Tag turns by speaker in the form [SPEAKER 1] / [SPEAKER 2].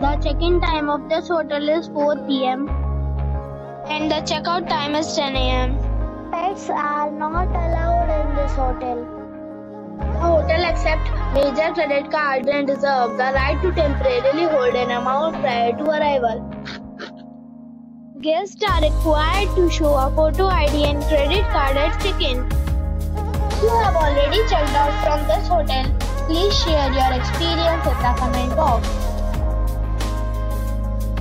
[SPEAKER 1] The check-in time of this hotel is 4 p.m. and the checkout time is 10 a.m. Pets are not allowed in this hotel. The hotel accepts major credit cards and reserves the right to temporarily hold an amount prior to arrival. Guests are required to show a photo ID and credit card at check-in. If you have already checked out from this hotel, please share your experience in the comment box.